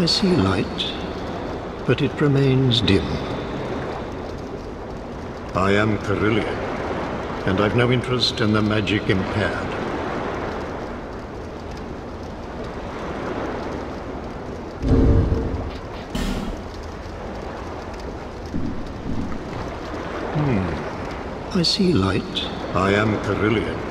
I see light, but it remains dim. I am Carhillion, and I've no interest in the magic impaired. Hmm. I see light. I am Carhillion.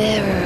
Bearer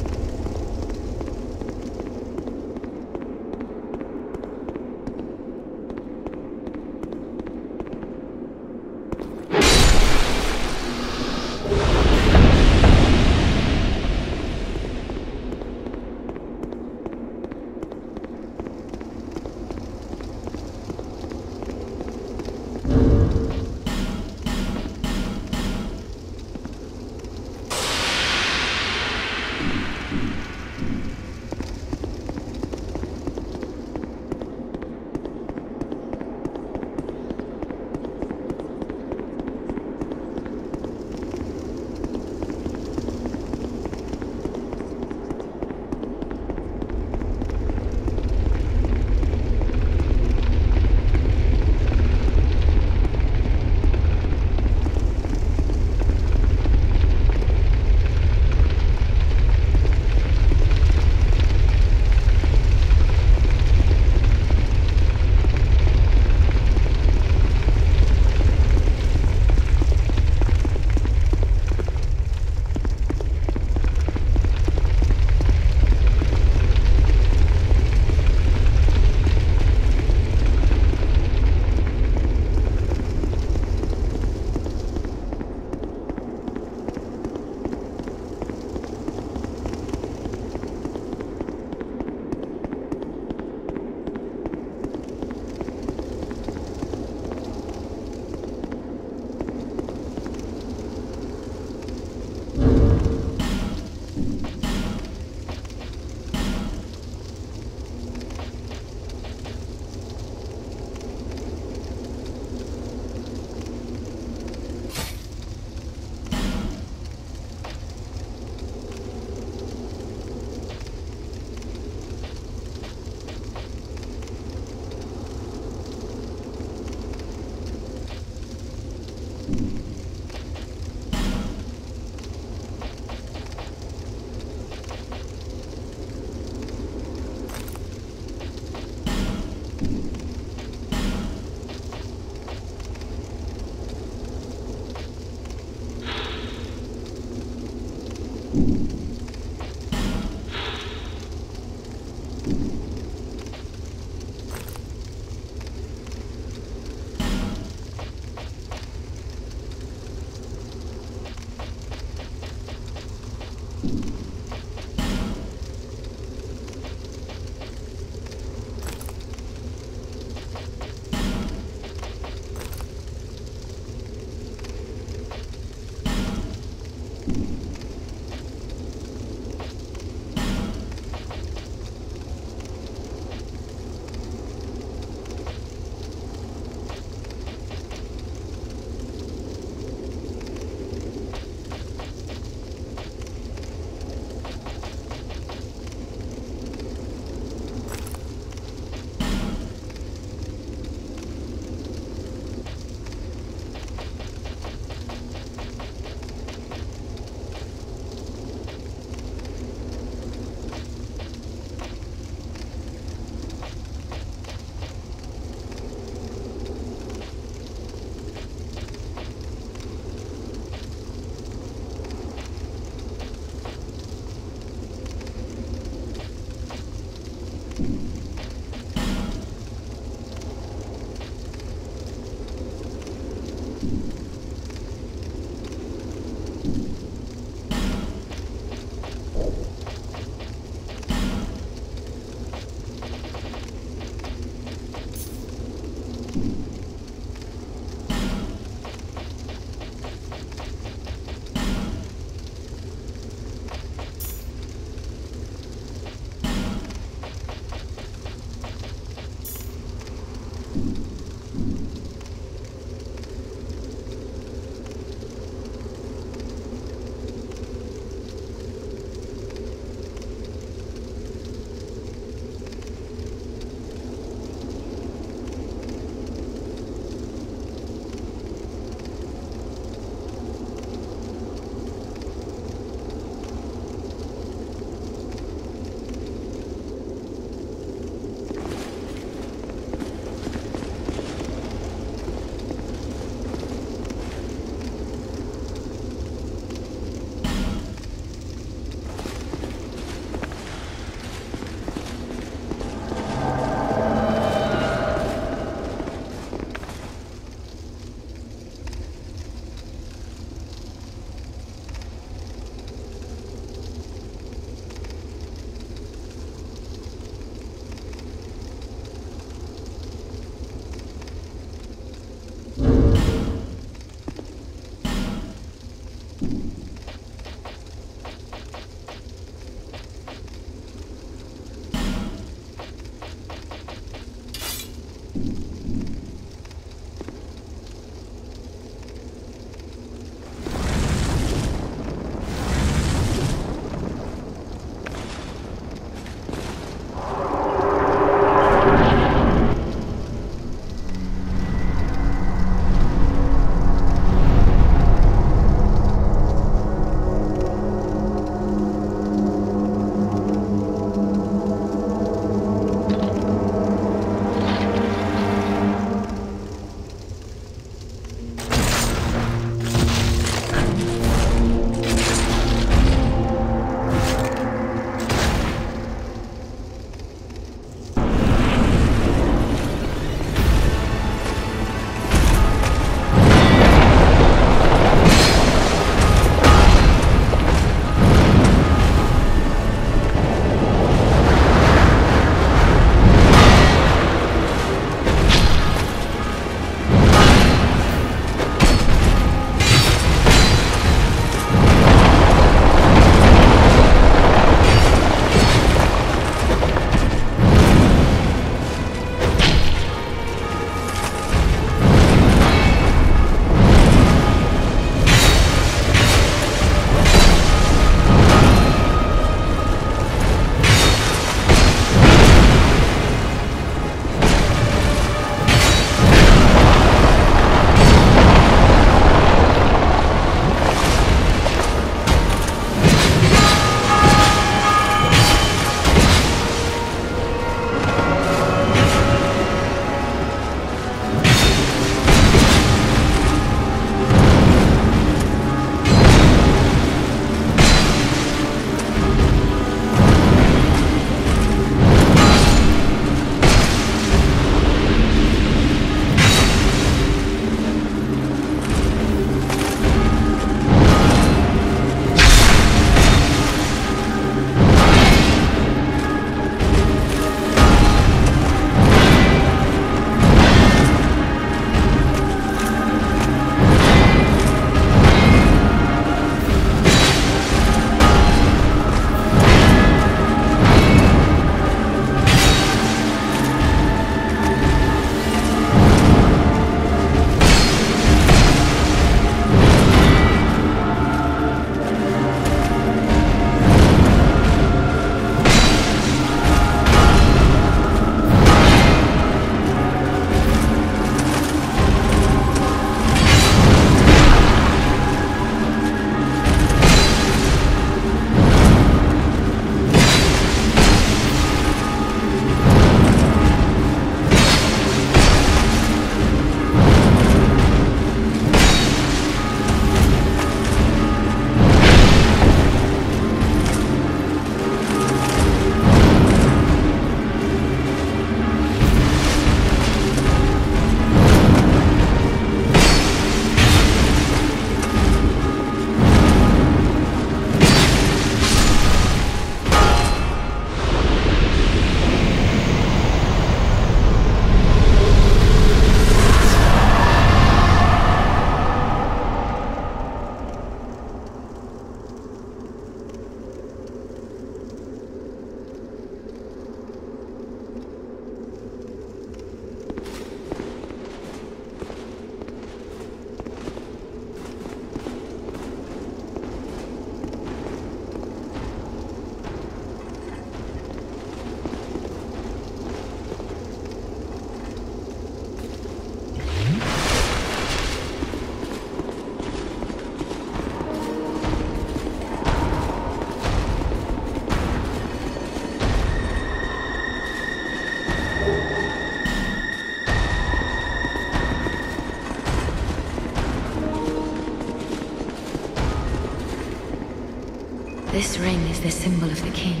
This ring is the symbol of the king.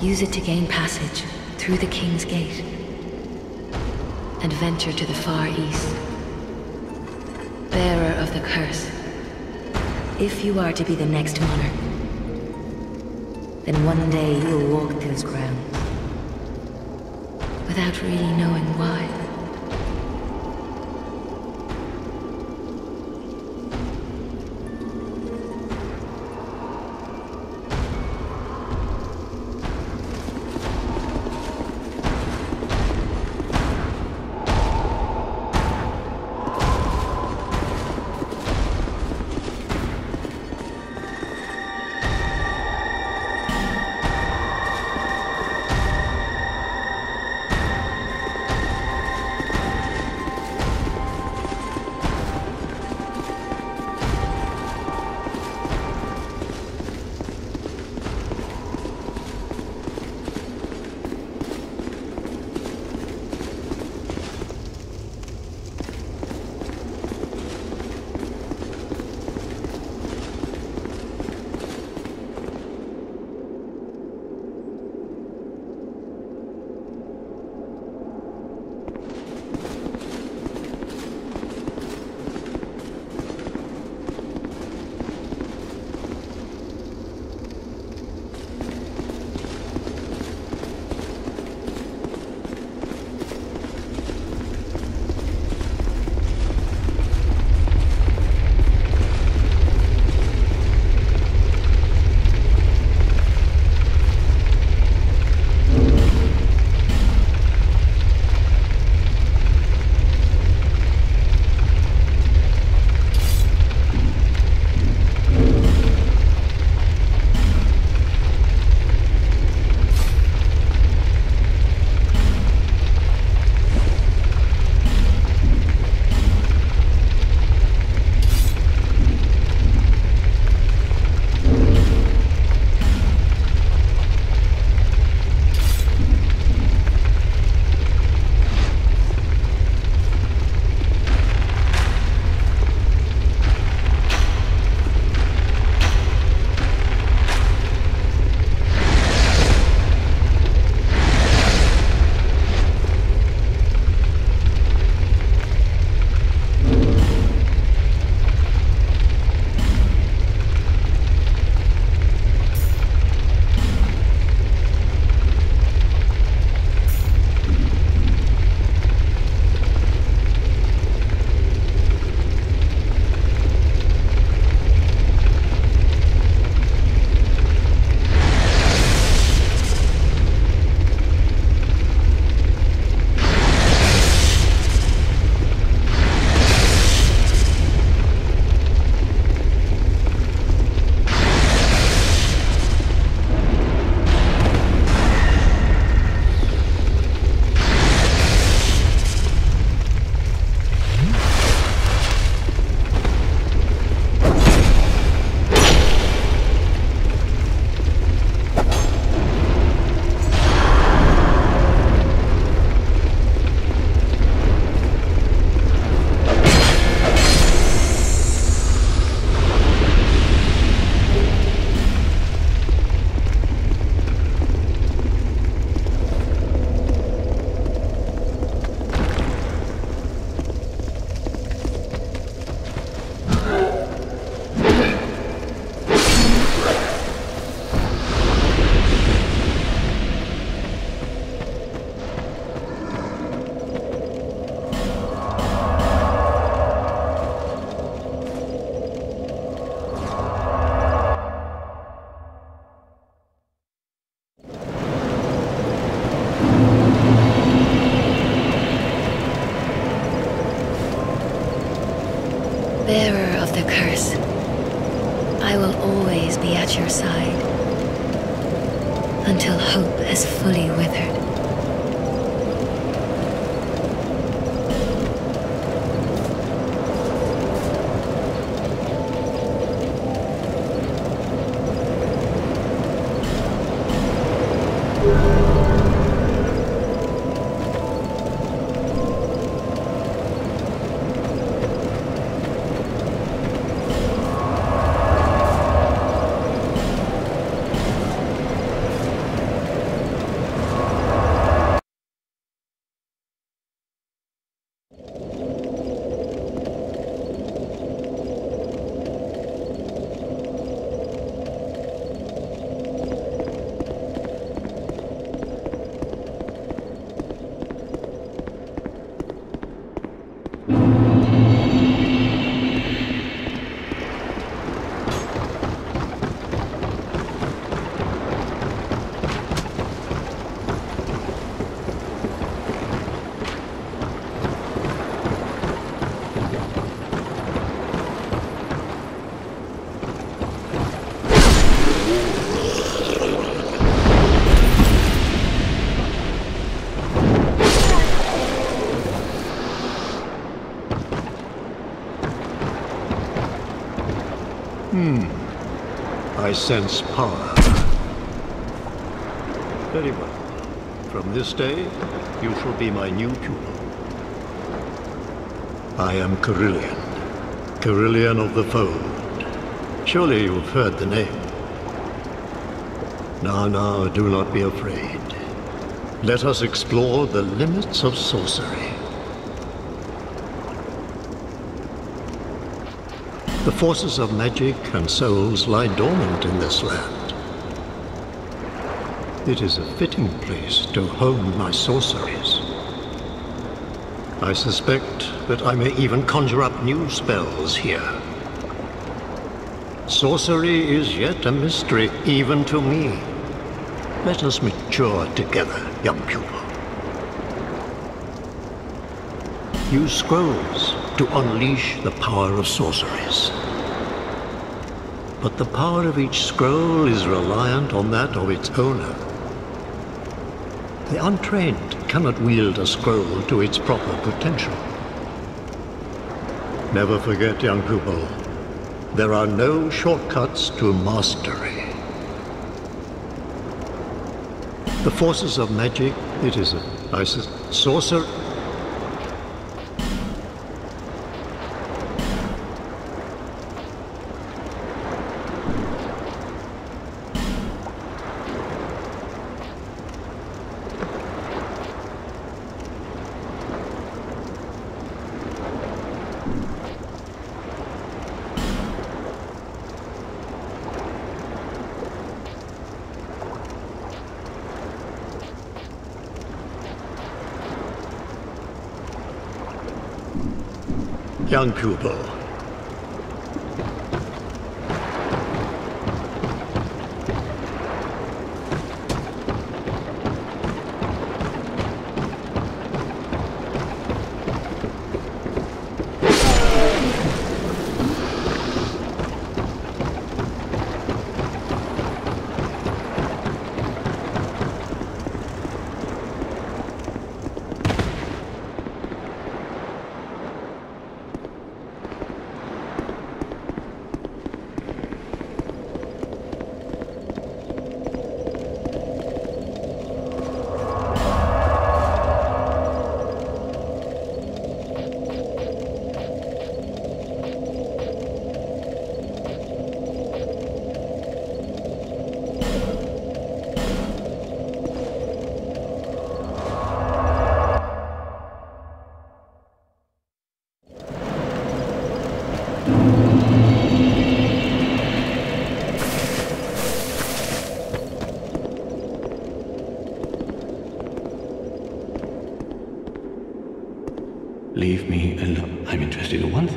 Use it to gain passage through the king's gate and venture to the far east. Bearer of the curse. If you are to be the next monarch, then one day you'll walk those grounds without really knowing why. Hmm. I sense power. Very well. From this day, you shall be my new pupil. I am Carhillion, Carhillion of the Fold. Surely you've heard the name. Now, now, do not be afraid. Let us explore the limits of sorcery. The forces of magic and souls lie dormant in this land. It is a fitting place to hone my sorceries. I suspect that I may even conjure up new spells here. Sorcery is yet a mystery even to me. Let us mature together, young pupil. Use scrolls to unleash the power of sorceries. But the power of each scroll is reliant on that of its owner. The untrained cannot wield a scroll to its proper potential. Never forget, young pupil, there are no shortcuts to mastery. The forces of magic, it is a, I sorcerer, young pupil.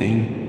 Interested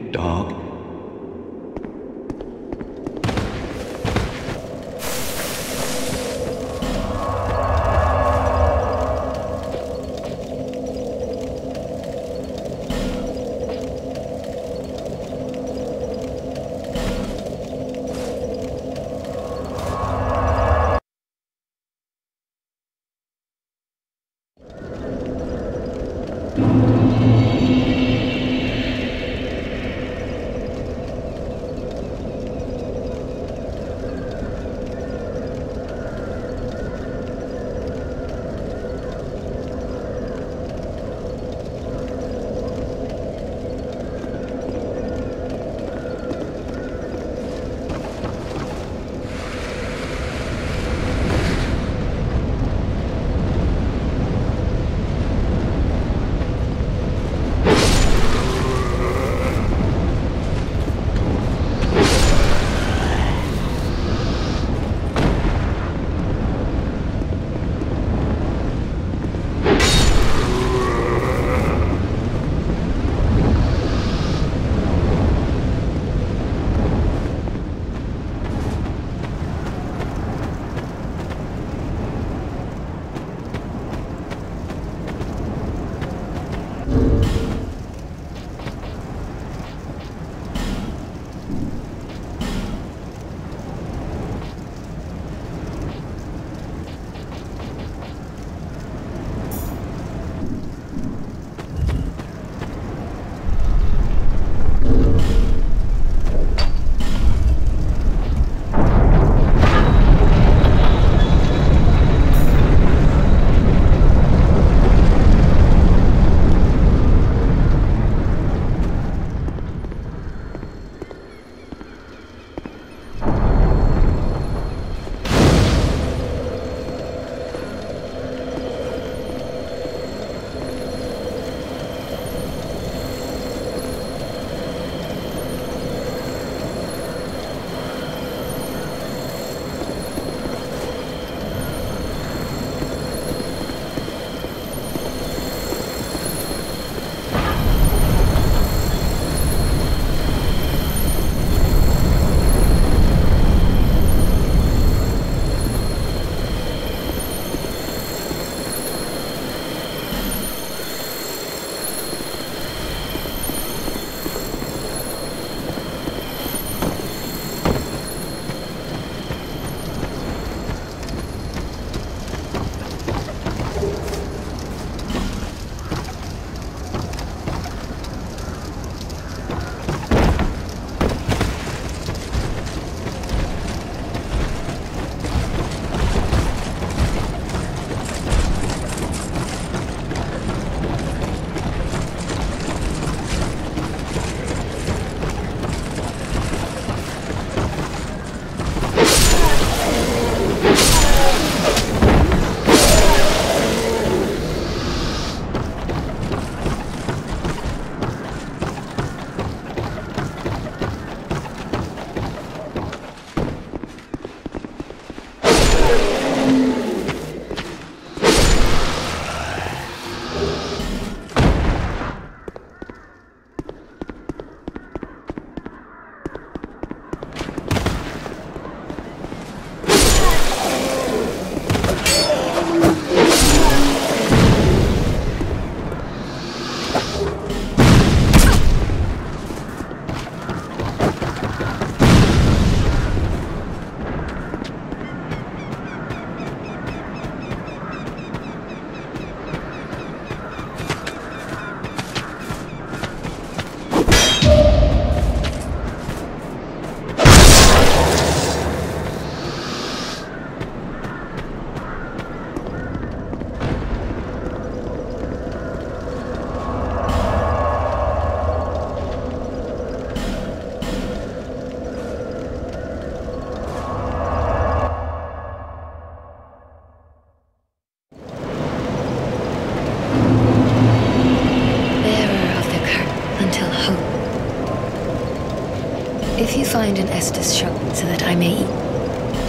Estus shop so that I may eat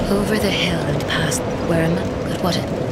over the hill and past where am I? But what?